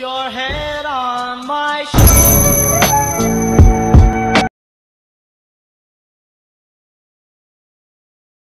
your head on my shoulder.